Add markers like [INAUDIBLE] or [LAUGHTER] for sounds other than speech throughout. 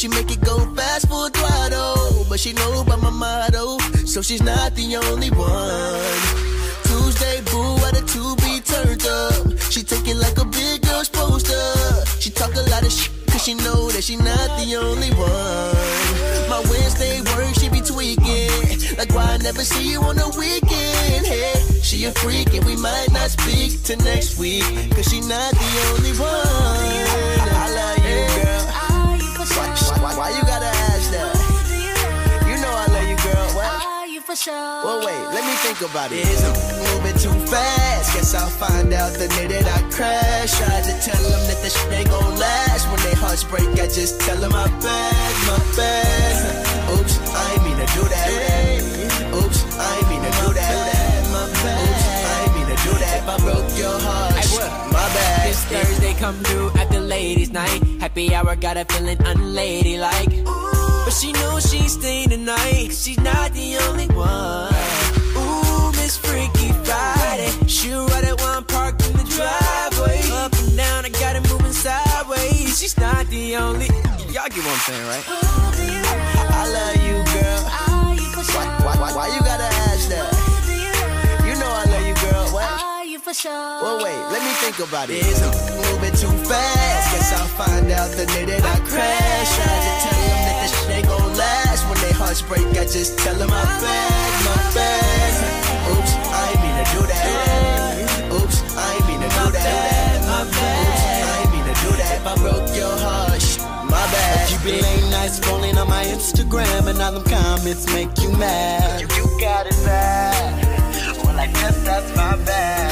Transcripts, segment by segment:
She make it go fast full throttle, but she know about my motto, so she's not the only one. Tuesday boo at a two be turned up. She take it like a big girl poster. She talk a lot of shit, cause she know that she not the only one. My Wednesday work, she be tweaking. Like why I never see you on the weekend. Hey, she a freak and we might not speak till next week. Cause she not the only one. I love you, girl. Sure. Well, wait, let me think about it. Is I'm moving too fast? Guess I'll find out the day that I crash. Tried to tell them that the shit ain't gon' last. When they hearts break, I just tell them my bad, my bad. Oops, I ain't mean to do that. Oops, I ain't mean to do that. My bad. Oops, I ain't mean to do that. If I broke your heart, my bad. This Thursday come through at the ladies' night. Happy hour got a feeling unladylike. But she knows she's staying tonight, cause she's not the only one. Ooh, Miss Freaky Friday. She'll ride at one park in the driveway. Up and down, I got it moving sideways. She's not the only. Y'all get what I'm saying, right? I love you, girl. Why, why, why, you gotta ask that? You know I love you, girl. What? Well, wait, let me think about it. I'm moving too fast? Guess I'll find out the day just tell them my bad, my bad. Oops, I ain't mean to do that. Oops, I ain't mean to do that. My bad. Oops, I ain't mean to do that. If I broke your heart, my bad. You been late nights scrolling on my Instagram, and all them comments make you mad. You, you got it bad. Well, I guess that's my bad.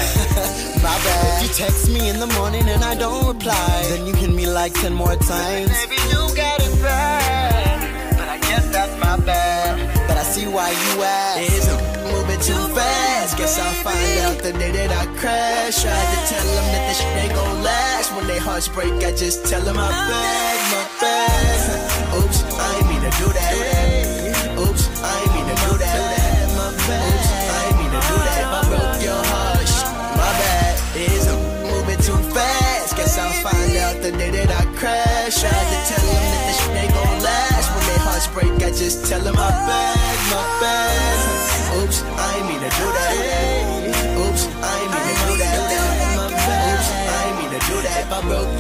[LAUGHS] my bad. If you text me in the morning and I don't reply, then you hit me like 10 more times. Baby, you got fast? Guess I'll find out the day that I crash. Tried to tell them that this shit ain't gon' last. When they hearts break, I just tell them my bad, my bad. Oops, I ain't mean to do that. Oops, I ain't mean to do that. My bad. Oops, I ain't mean to do that. I broke your heart, my bad. Is I'm moving too fast? Guess I'll find out the day that I crash. Tried to tell them that this shit ain't gon' last. When they hearts break, I just tell them my bad, my bad. Oops, I ain't mean to do that. Oops, I ain't mean to do that. Oops, I ain't mean to do that. If I broke